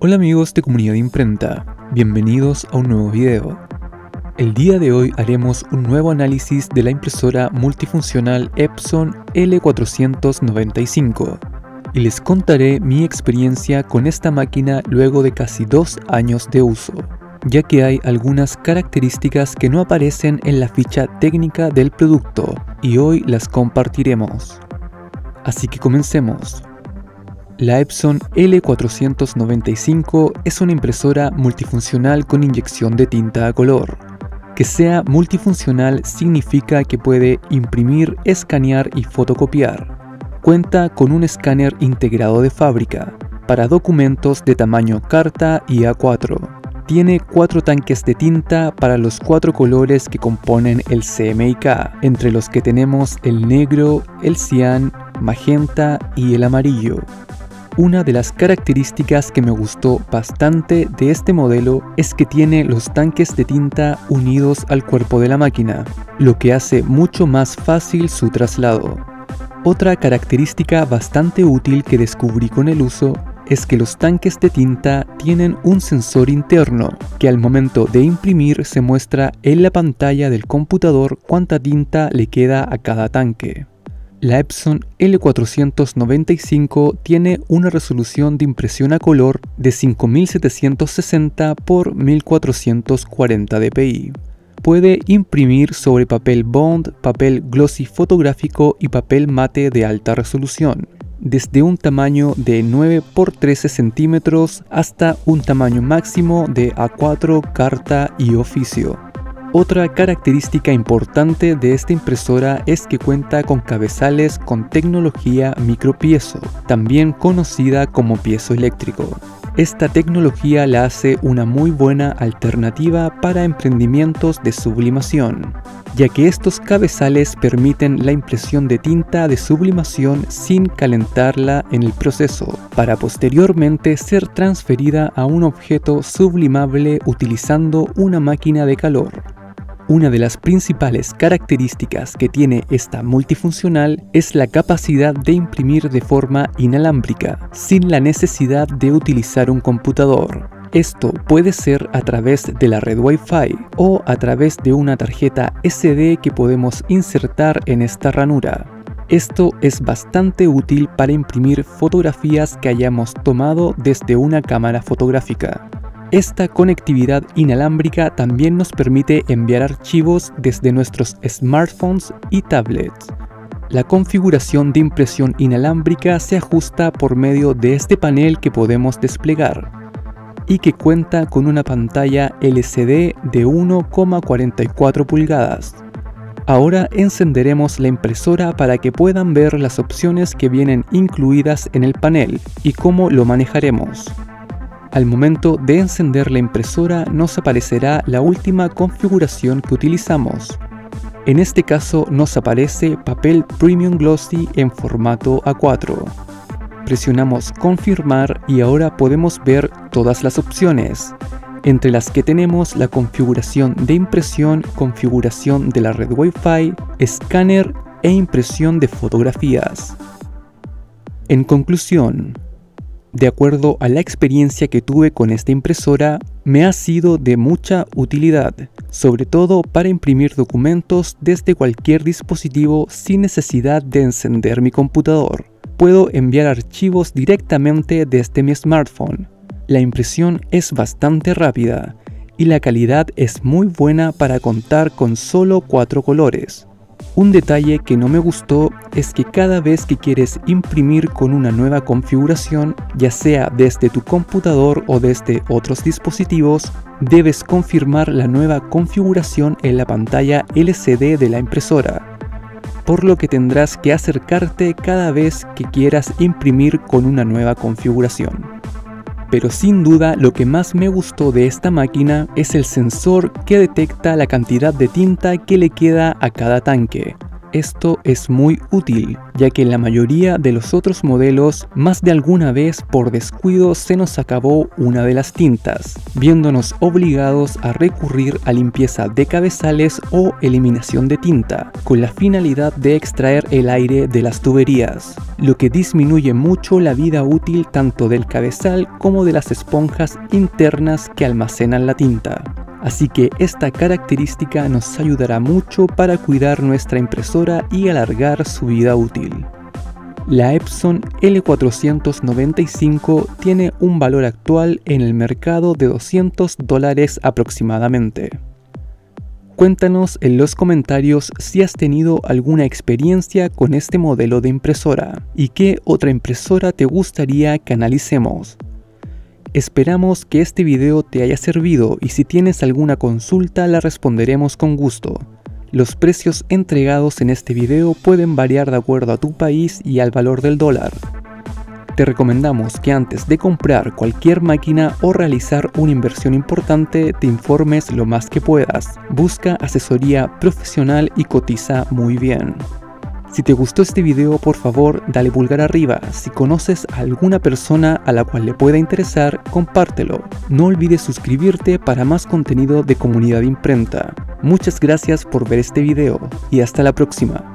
Hola amigos de Comunidad Imprenta, bienvenidos a un nuevo video. El día de hoy haremos un nuevo análisis de la impresora multifuncional Epson L495 y les contaré mi experiencia con esta máquina luego de casi dos años de uso, ya que hay algunas características que no aparecen en la ficha técnica del producto y hoy las compartiremos. Así que comencemos. La Epson L495 es una impresora multifuncional con inyección de tinta a color. Que sea multifuncional significa que puede imprimir, escanear y fotocopiar. Cuenta con un escáner integrado de fábrica para documentos de tamaño carta y A4. Tiene cuatro tanques de tinta para los cuatro colores que componen el CMYK, entre los que tenemos el negro, el cian, magenta y el amarillo. Una de las características que me gustó bastante de este modelo es que tiene los tanques de tinta unidos al cuerpo de la máquina, lo que hace mucho más fácil su traslado. Otra característica bastante útil que descubrí con el uso es que los tanques de tinta tienen un sensor interno que al momento de imprimir se muestra en la pantalla del computador cuánta tinta le queda a cada tanque. La Epson L495 tiene una resolución de impresión a color de 5760 x 1440 dpi. Puede imprimir sobre papel bond, papel glossy fotográfico y papel mate de alta resolución, desde un tamaño de 9 x 13 centímetros hasta un tamaño máximo de A4, carta y oficio. Otra característica importante de esta impresora es que cuenta con cabezales con tecnología micropiezo, también conocida como piezo eléctrico. Esta tecnología la hace una muy buena alternativa para emprendimientos de sublimación, ya que estos cabezales permiten la impresión de tinta de sublimación sin calentarla en el proceso, para posteriormente ser transferida a un objeto sublimable utilizando una máquina de calor. Una de las principales características que tiene esta multifuncional es la capacidad de imprimir de forma inalámbrica, sin la necesidad de utilizar un computador. Esto puede ser a través de la red Wi-Fi o a través de una tarjeta SD que podemos insertar en esta ranura. Esto es bastante útil para imprimir fotografías que hayamos tomado desde una cámara fotográfica. Esta conectividad inalámbrica también nos permite enviar archivos desde nuestros smartphones y tablets. La configuración de impresión inalámbrica se ajusta por medio de este panel que podemos desplegar y que cuenta con una pantalla LCD de 1,44 pulgadas. Ahora encenderemos la impresora para que puedan ver las opciones que vienen incluidas en el panel y cómo lo manejaremos. Al momento de encender la impresora nos aparecerá la última configuración que utilizamos. En este caso nos aparece papel Premium Glossy en formato A4. Presionamos confirmar y ahora podemos ver todas las opciones, entre las que tenemos la configuración de impresión, configuración de la red Wi-Fi, escáner e impresión de fotografías. En conclusión, de acuerdo a la experiencia que tuve con esta impresora, me ha sido de mucha utilidad, sobre todo para imprimir documentos desde cualquier dispositivo sin necesidad de encender mi computador. Puedo enviar archivos directamente desde mi smartphone. La impresión es bastante rápida y la calidad es muy buena para contar con solo cuatro colores. Un detalle que no me gustó es que cada vez que quieres imprimir con una nueva configuración, ya sea desde tu computador o desde otros dispositivos, debes confirmar la nueva configuración en la pantalla LCD de la impresora, por lo que tendrás que acercarte cada vez que quieras imprimir con una nueva configuración. Pero sin duda lo que más me gustó de esta máquina es el sensor que detecta la cantidad de tinta que le queda a cada tanque. Esto es muy útil, ya que en la mayoría de los otros modelos, más de alguna vez por descuido se nos acabó una de las tintas, viéndonos obligados a recurrir a limpieza de cabezales o eliminación de tinta, con la finalidad de extraer el aire de las tuberías, lo que disminuye mucho la vida útil tanto del cabezal como de las esponjas internas que almacenan la tinta así que esta característica nos ayudará mucho para cuidar nuestra impresora y alargar su vida útil. La Epson L495 tiene un valor actual en el mercado de 200 dólares aproximadamente. Cuéntanos en los comentarios si has tenido alguna experiencia con este modelo de impresora y qué otra impresora te gustaría que analicemos. Esperamos que este video te haya servido y si tienes alguna consulta la responderemos con gusto. Los precios entregados en este video pueden variar de acuerdo a tu país y al valor del dólar. Te recomendamos que antes de comprar cualquier máquina o realizar una inversión importante te informes lo más que puedas. Busca asesoría profesional y cotiza muy bien. Si te gustó este video, por favor, dale pulgar arriba. Si conoces a alguna persona a la cual le pueda interesar, compártelo. No olvides suscribirte para más contenido de Comunidad Imprenta. Muchas gracias por ver este video y hasta la próxima.